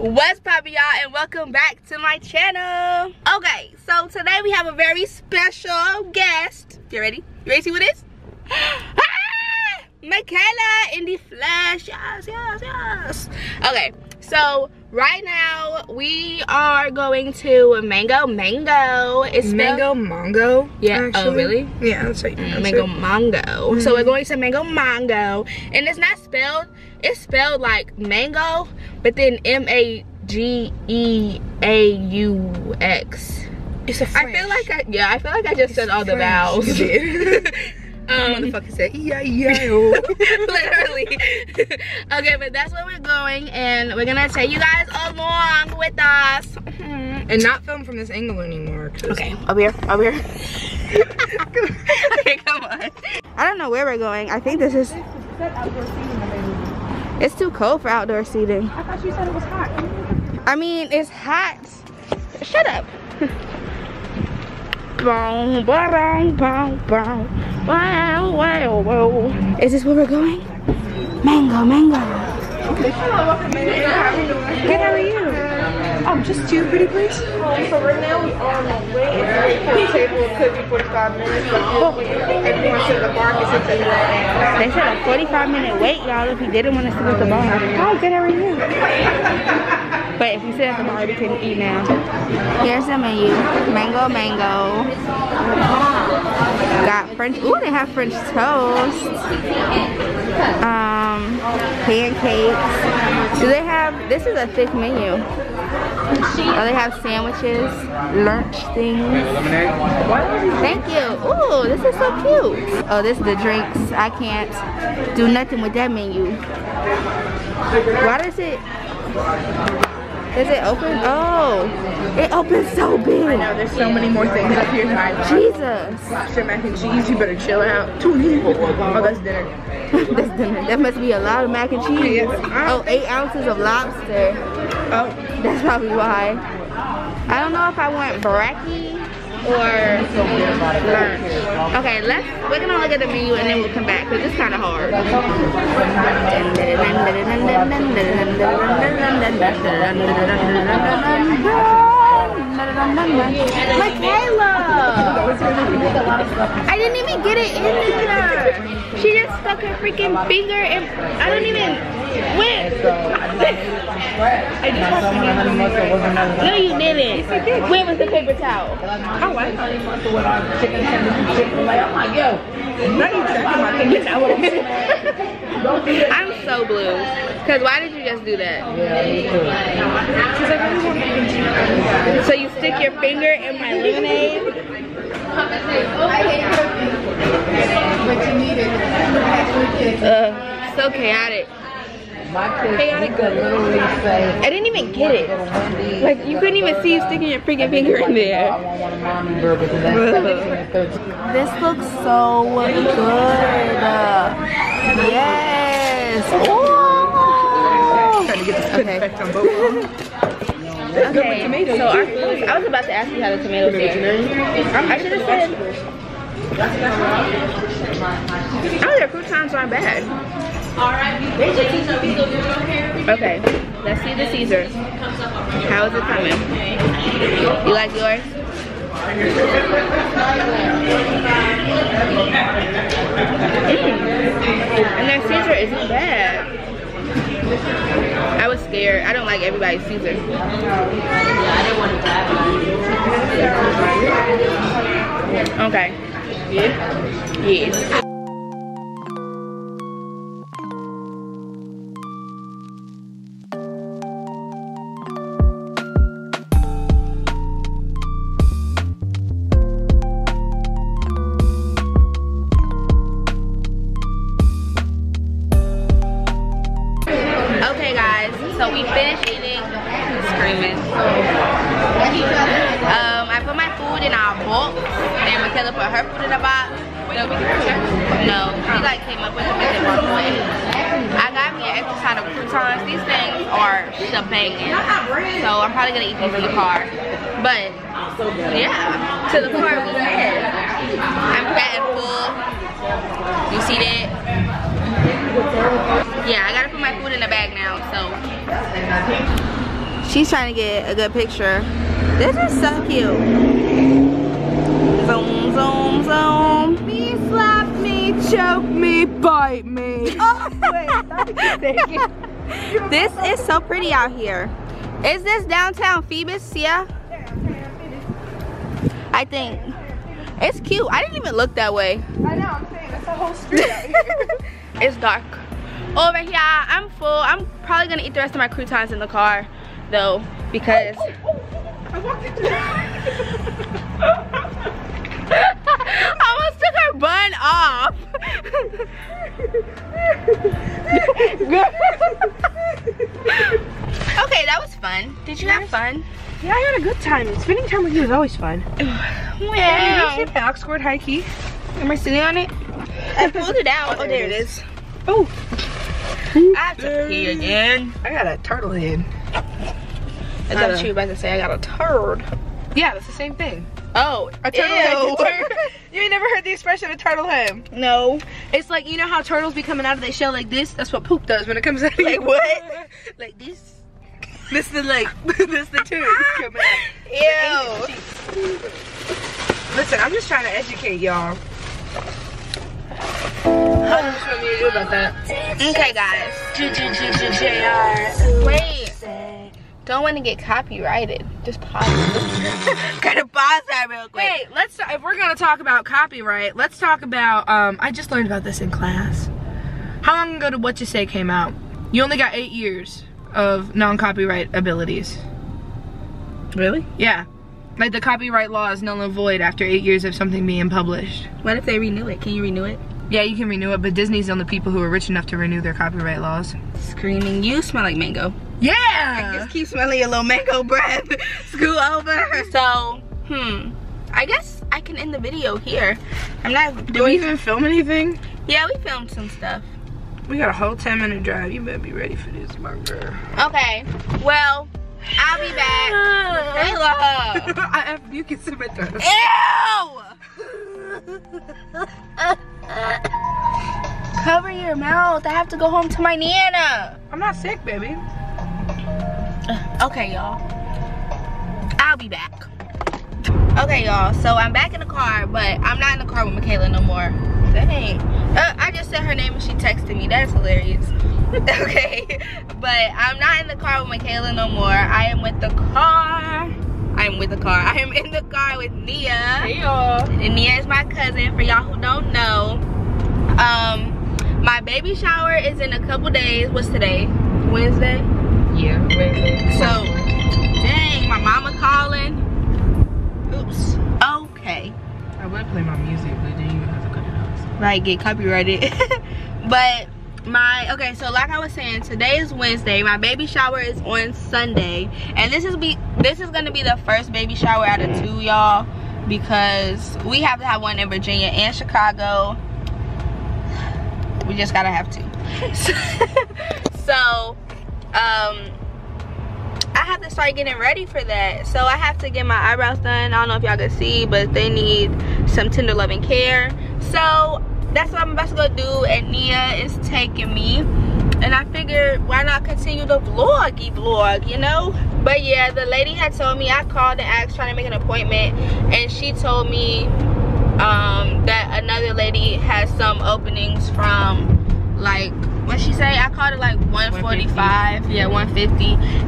What's poppin' y'all and welcome back to my channel. Okay, so today we have a very special guest. You ready? You ready to see what it is? ah! Michaela in the flesh. Yes, yes, yes. Okay, so right now we are going to Mango Mangeaux. It's Mango Mangeaux. Yeah. Oh, actually. Oh, really? Yeah, that's right. Mango Mangeaux. Mm -hmm. So we're going to Mango Mangeaux, and it's not spelled it's spelled like mango, but then M-A-G-E-A-U-X. It's a French. I feel like I, yeah, I feel like I just it's said all French. the vowels. You did. um, motherfucker said E-I-E-I-O. Literally. okay, but that's where we're going, and we're gonna take you guys along with us. and not film from this angle anymore. Okay, over here, over here. okay, come on. I don't know where we're going. I think this is... It's too cold for outdoor seating. I thought you said it was hot. I mean, it's hot. Shut up. Wow, wow, wow. Is this where we're going? Mango, mango. Good, how are you? Um, just two pretty please. So right now we are on the way. The table could be 45 minutes, but oh. everyone to the bar is at 11. They said a 45 minute wait, y'all, if you didn't want to sit at the bar. Oh, good, how are you? But if you sit at the bar, we can eat now. Here's the menu. Mango, mango. Got French, ooh, they have French toast. Um, pancakes. Do they have, this is a thick menu. Oh, they have sandwiches, lunch things. Thank you. Ooh, this is so cute. Oh, this is the drinks. I can't do nothing with that menu. Why does it... Is it open? Oh, it opens so big. I know, there's so many more things up here. Jesus. Lobster mac and cheese, you better chill out. Oh, that's dinner. that's dinner. That must be a lot of mac and cheese. Oh, eight ounces of lobster. Oh. That's probably why. I don't know if I want bracky or lunch. Okay, let's, we're gonna look at the menu and then we'll come back because it's kind of hard. Michaela! I didn't even get it in there. She just stuck her freaking finger and I don't even, when? no, you didn't. Where was the paper towel? Oh, I thought have went on chicken sandwich chicken. Like, I'm like, yo, you checking my paper. I'm so blue. Cause why did you just do that? Yeah, me too. So you stick your finger in my lemonade? But you need it. Uh, so chaotic. Chaotic good. literally say. I didn't even get it. Like you couldn't even see you sticking your freaking finger in there. this looks so good. Yes. Oh. Trying to get the okay. effect on both. Okay, so our food, I was about to ask you how the tomatoes are. I should have said. Oh, their croutons aren't bad. Okay, let's see the Caesar. How is it coming? You like yours? Mm. And their Caesar isn't bad. I was scared. I don't like everybody's Caesar. Okay. Yeah? Yes. Yeah, to the car we head. I'm fat and full. You see that? Yeah, I gotta put my food in the bag now, so She's trying to get a good picture. This is so cute. Zoom, zoom, zoom. Me slap me, choke me, bite me. Oh, wait, this is so pretty out here. Is this downtown Phoebus, yeah? I think. It's cute. I didn't even look that way. I know, I'm saying it's a whole street out here. it's dark. Over here, I'm full. I'm probably gonna eat the rest of my croutons in the car though, because oh, oh, oh. I walked into I almost took her bun off. okay, that was fun. Did you have fun? Yeah, I had a good time. Spending time with you is always fun. Yeah. Did you see Oxford high key? Am I sitting on it? I pulled it out. Oh, there it is. Oh. I have to pee again. I got a turtle head. I thought uh. you were about to say I got a turd. Yeah, that's the same thing. Oh, a turtle ew. head. you ain't never heard the expression a turtle head? No. It's like, you know how turtles be coming out of their shell like this? That's what poop does when it comes out. Like what? like this? This the like, this the tube coming Ew. Listen, I'm just trying to educate y'all. I just want me to do about that. Okay, guys. Wait. Don't want to get copyrighted. Just pause. Gotta pause that real quick. Wait, let's. If we're gonna talk about copyright, let's talk about. Um, I just learned about this in class. How long ago did What You Say came out? You only got eight years of non-copyright abilities. Really? Yeah. Like the copyright law is null and void after eight years of something being published. What if they renew it? Can you renew it? Yeah, you can renew it, but Disney's the only people who are rich enough to renew their copyright laws. Screaming, you smell like mango. Yeah! I just keep smelling your little mango breath. Scoot over. So, hmm. I guess I can end the video here. I'm not Did doing- we even film anything? Yeah, we filmed some stuff. We got a whole 10 minute drive. You better be ready for this, my girl. Okay. Well, I'll be back. I have mucus in my throat. Ew! Cover your mouth. I have to go home to my nana. I'm not sick, baby. Okay, y'all. I'll be back. Okay, y'all. So I'm back in the car, but I'm not in the car with Michaela no more. Dang. Uh, I just said her name and she texted me. That's hilarious. okay. But I'm not in the car with Michaela no more. I am with the car. I am with the car. I am in the car with Nia. Hey, y'all. And Nia is my cousin, for y'all who don't know. Um, my baby shower is in a couple days. What's today? Wednesday? Yeah, wait, So, dang, my mama calling. Oops. Okay. I would play my music, but then you Right, get copyrighted. but my okay, so like I was saying, today is Wednesday. My baby shower is on Sunday. And this is be this is gonna be the first baby shower out of two, y'all. Because we have to have one in Virginia and Chicago. We just gotta have two. so um I have to start getting ready for that. So I have to get my eyebrows done. I don't know if y'all can see, but they need some tender loving care. So that's what I'm about to go do. And Nia is taking me. And I figured why not continue the vloggy vlog, you know? But yeah, the lady had told me, I called and asked trying to make an appointment. And she told me um, that another lady has some openings from like what she say i called it like 145 yeah 150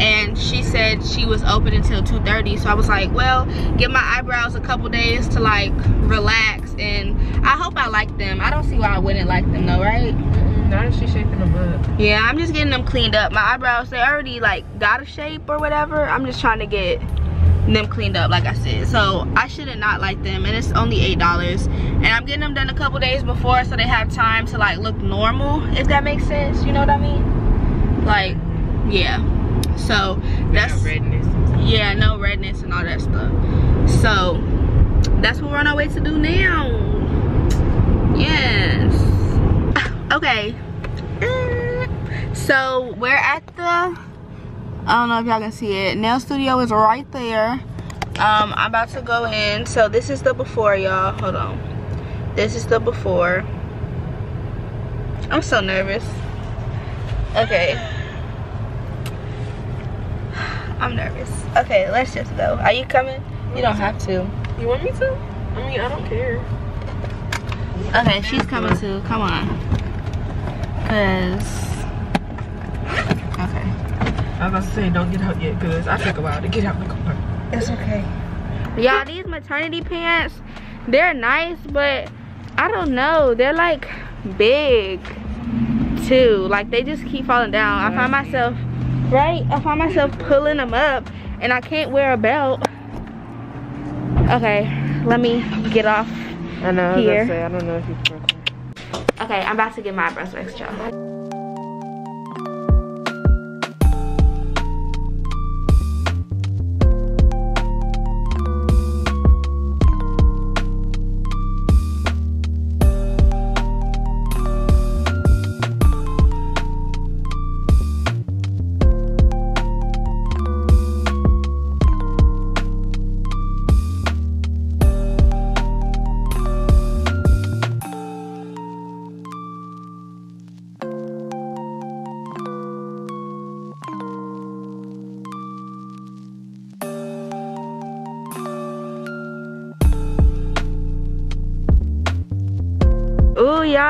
and she said she was open until 2:30. so i was like well give my eyebrows a couple days to like relax. And i hope i like them. I don't see why i wouldn't like them though right? Mm-hmm. Now that she's shaping them up. yeah i'm just getting them cleaned up. My eyebrows they already like got a shape or whatever. I'm just trying to get them cleaned up like i said. So i shouldn't not like them and it's only eight dollars. And i'm getting them done a couple days before so they have time to like look normal if that makes sense. You know what i mean like yeah so that's yeah no redness and all that stuff so that's what we're on our way to do now yes okay so we're at the I don't know if y'all can see it. Nail studio is right there. Um, I'm about to go in. So this is the before, y'all. Hold on. This is the before. I'm so nervous. Okay. I'm nervous. Okay, let's just go. Are you coming? You don't have to. You want me to? I mean, I don't care. Okay, she's coming too. Come on. Cause okay. I was about to say don't get out yet because I took a while to get out the car. It's okay. Y'all, these maternity pants, they're nice, but I don't know. They're like big too. Like they just keep falling down. I find myself, right? I find myself pulling them up and I can't wear a belt. Okay, let me get off I know. Here. I, say, I don't know if you prefer. Okay, I'm about to get my breast wax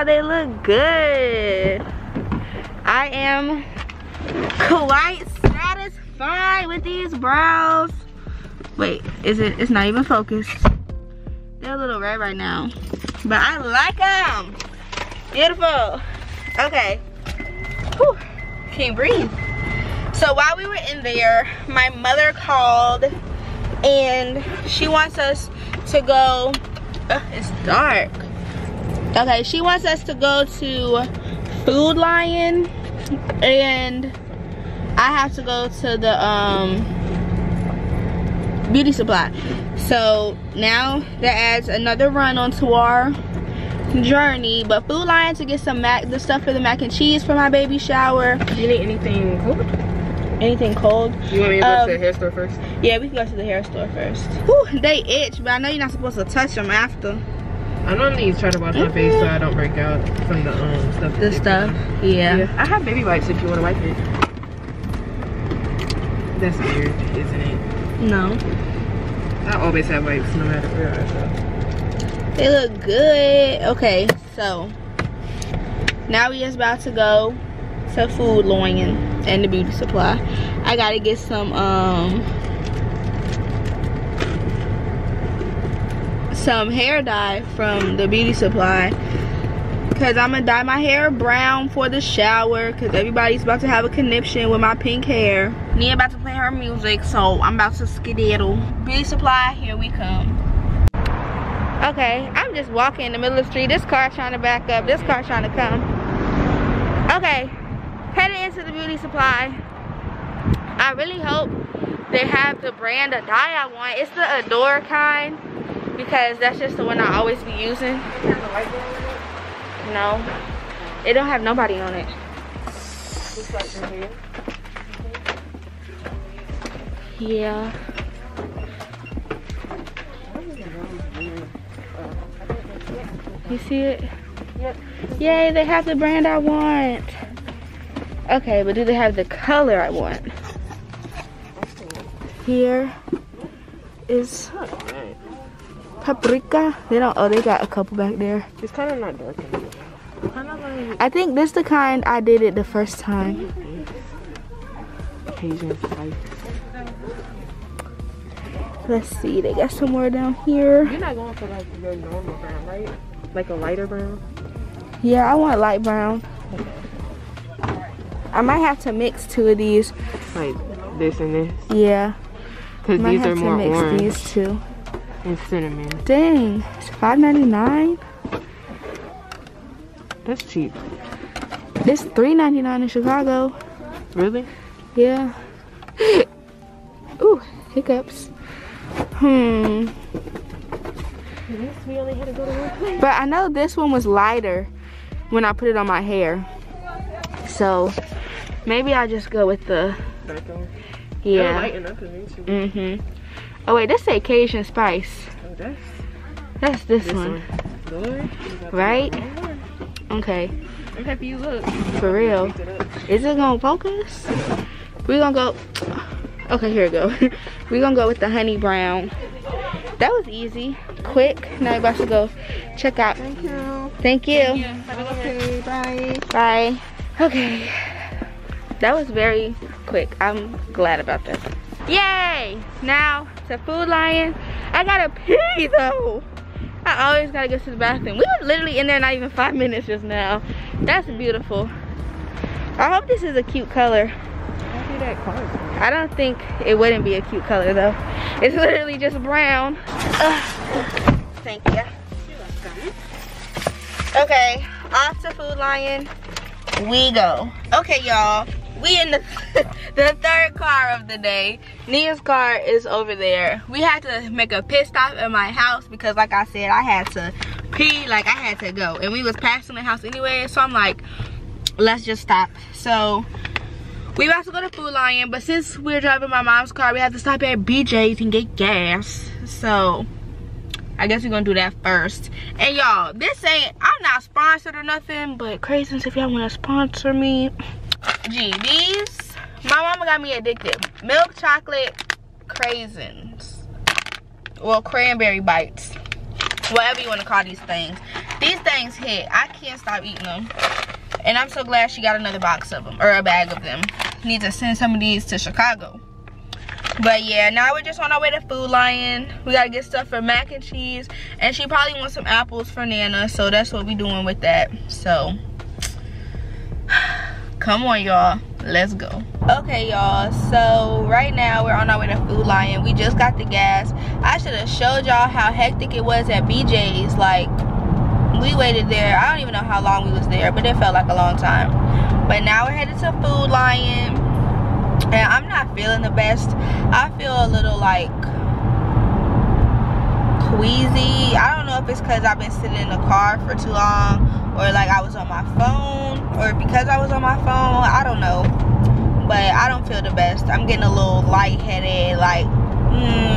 y'all, they look good. I am quite satisfied with these brows. Wait, is it? It's not even focused. They're a little red right now, but I like them. Beautiful. Okay. Whew. Can't breathe. So while we were in there, my mother called and she wants us to go. Ugh, it's dark. Okay, she wants us to go to Food Lion and I have to go to the um beauty supply. So now that adds another run onto our journey. But Food Lion to get some mac the stuff for the mac and cheese for my baby shower. Do you need anything cold? Anything cold? You want me to go Um, to the hair store first? Yeah, we can go to the hair store first. Whew, they itch, but I know you're not supposed to touch them after. I normally try to wash my face so I don't break out from the um stuff. The stuff. Yeah. Yeah. I have baby wipes if you want to wipe it. That's weird, isn't it? No. I always have wipes no matter where I go. They look good. Okay, so now we just about to go to Food Lion and the beauty supply. I gotta get some um some hair dye from the beauty supply because I'm gonna dye my hair brown for the shower because everybody's about to have a conniption with my pink hair. Nia about to play her music, so I'm about to skedaddle. Beauty supply, here we come. Okay, I'm just walking in the middle of the street. This car trying to back up. This car trying to come. Okay, heading into the beauty supply. I really hope they have the brand of dye I want. It's the Adore kind because that's just the one I always be using. No, it don't have nobody on it. Yeah. You see it? Yep. Yay, they have the brand I want. Okay, but do they have the color I want? Here is paprika. They don't, oh, they got a couple back there. It's kind of not dark enough. Kind of like I think this the kind I did it the first time. Spice. Let's see, they got some more down here. You're not going for like your normal brown, right? Like a lighter brown? Yeah, I want light brown. I might have to mix two of these. Like this and this. Yeah, Because these are to more orange these two. And cinnamon. Dang, it's $5.99. That's cheap. It's $3.99 in Chicago. Really? Yeah. Ooh, hiccups. Hmm. we only had to go to one place. But I know this one was lighter when I put it on my hair. So maybe I'll just go with the Yeah. yeah. Oh wait, this say Cajun spice. Oh, that's That's this, this one, one. Good. You got the right? Okay, I'm happy you look. for real. Mix it up. Is it gonna focus? We gonna go. Okay, here we go. We're gonna go with the honey brown. That was easy, quick. Now we're about to go check out. Thank you. Thank you. Okay, bye. Bye. Okay. That was very quick. I'm glad about that. Yay! Now to Food Lion. I gotta pee though. I always gotta go to the bathroom. We were literally in there not even five minutes just now. That's beautiful. I hope this is a cute color. I don't think it wouldn't be a cute color though. It's literally just brown. Ugh. Thank you. Okay, off to Food Lion we go. Okay, y'all. We in the the third car of the day. Nia's car is over there. We had to make a pit stop at my house because like I said, I had to pee, like I had to go. And we was passing the house anyway, so I'm like, let's just stop. So we about to go to Food Lion, but since we're driving my mom's car, we have to stop at BJ's and get gas. So I guess we're gonna do that first. And y'all, this ain't, I'm not sponsored or nothing, but Craisins, if y'all wanna sponsor me, gee, these, my mama got me addicted. Milk chocolate craisins. Well, cranberry bites. Whatever you wanna call these things. These things hit, I can't stop eating them. And I'm so glad she got another box of them, or a bag of them. Need to send some of these to Chicago. But yeah, now we're just on our way to Food Lion. We gotta get stuff for mac and cheese. And she probably wants some apples for Nana. So that's what we doing with that. So, come on y'all. Let's go. Okay y'all, so right now we're on our way to Food Lion. We just got the gas. I should have showed y'all how hectic it was at BJ's. Like, we waited there. I don't even know how long we was there, but it felt like a long time. But now we're headed to Food Lion and I'm not feeling the best. I feel a little like queasy. I don't know if it's because I've been sitting in the car for too long or like I was on my phone or because I was on my phone. I don't know. But I don't feel the best. I'm getting a little lightheaded, like, mm,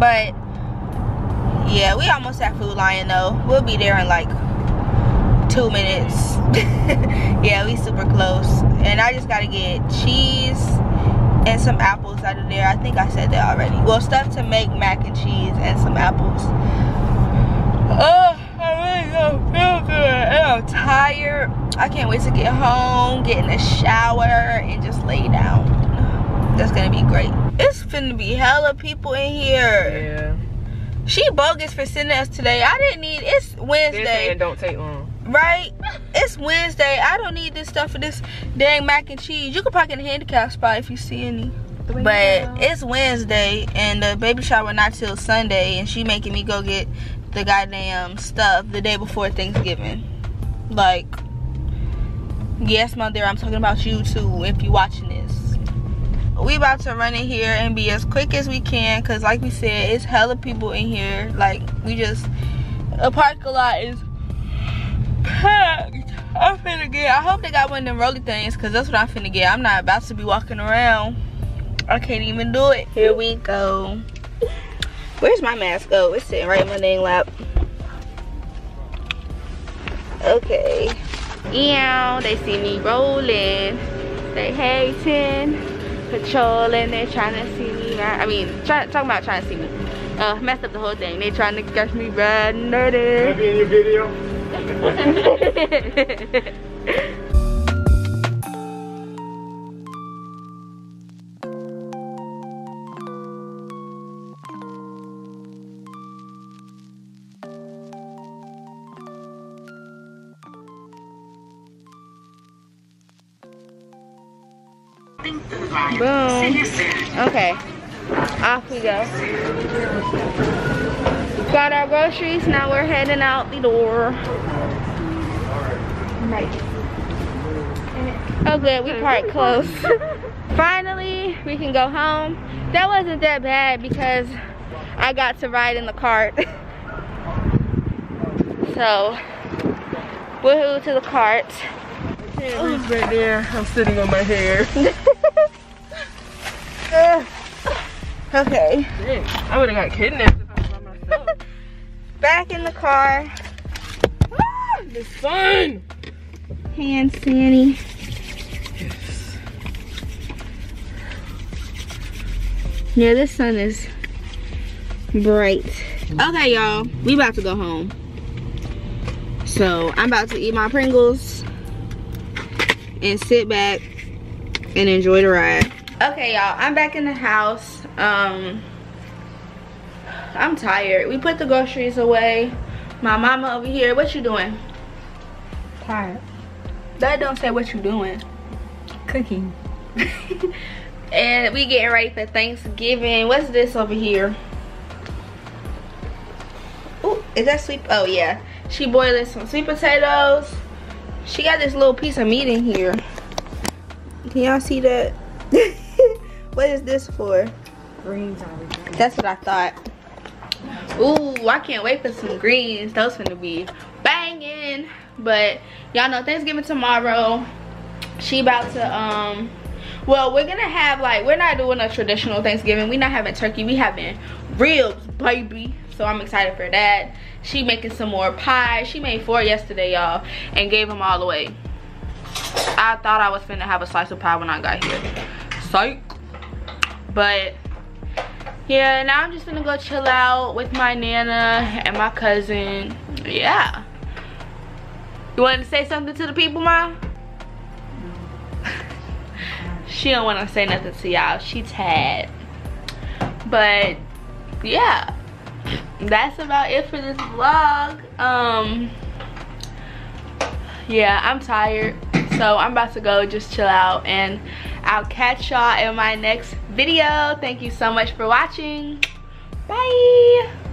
but yeah, we almost at Food Lion though. We'll be there in like two minutes. yeah, we super close. And I just gotta get cheese and some apples out of there. I think I said that already. Well, stuff to make mac and cheese and some apples. Oh, I really don't feel good. And I'm tired. I can't wait to get home, get in the shower, and just lay down. That's gonna be great. It's finna be hella people in here. Yeah. She bogus for sending us today. I didn't need, it's Wednesday. It don't take long. Right? It's Wednesday. I don't need this stuff for this dang mac and cheese. You can park in the handicap spot if you see any. But it's Wednesday and the baby shower not till Sunday and she making me go get the goddamn stuff the day before Thanksgiving. Like, yes, mother, I'm talking about you too if you watching this. We about to run in here and be as quick as we can because like we said, it's hella people in here. Like, we just, a parking lot is packed. I'm finna get, I hope they got one of them rolly things because that's what I'm finna get. I'm not about to be walking around. I can't even do it. Here we go. Where's my mask? Oh, it's sitting right in my name lap. Okay. Yeah, they see me rolling. They hating, patrolling. They're trying to see me. I mean, try, talking about trying to see me. Uh, messed up the whole thing. They trying to catch me riding dirty. Can I be in your video? Boom. Okay. Off we go. Got our groceries. Now we're heading out the door. Oh good, we parked close. Finally, we can go home. That wasn't that bad because I got to ride in the cart. so, woohoo to the cart. Can't reach right there. I'm sitting on my hair. okay. Dang, I would have got kidnapped if I was by myself. Back in the car. it's fun. Hand Sandy. Yeah, this sun is bright. Okay, y'all, we about to go home. So I'm about to eat my Pringles and sit back and enjoy the ride. Okay, y'all, I'm back in the house. Um, I'm tired. We put the groceries away. My mama over here, what you doing? Tired. That don't say what you doing. Cooking. and we getting ready for Thanksgiving. What's this over here? Ooh, is that sweet? Oh yeah. She boiling some sweet potatoes. She got this little piece of meat in here. Can y'all see that? what is this for? Greens That's what I thought. Ooh, I can't wait for some greens. Those gonna be banging. But y'all know Thanksgiving tomorrow. She about to um well we're gonna have like we're not doing a traditional Thanksgiving. We're not having turkey, we having ribs, baby. So I'm excited for that. She making some more pie. She made four yesterday, y'all, and gave them all away. I thought I was finna have a slice of pie when I got here. Psych. But yeah, now I'm just gonna go chill out with my nana and my cousin. Yeah. You wanted to say something to the people, Mom? she don't want to say nothing to y'all. She tired. But yeah, that's about it for this vlog. Um, yeah, I'm tired. So I'm about to go just chill out and I'll catch y'all in my next video. Thank you so much for watching. Bye.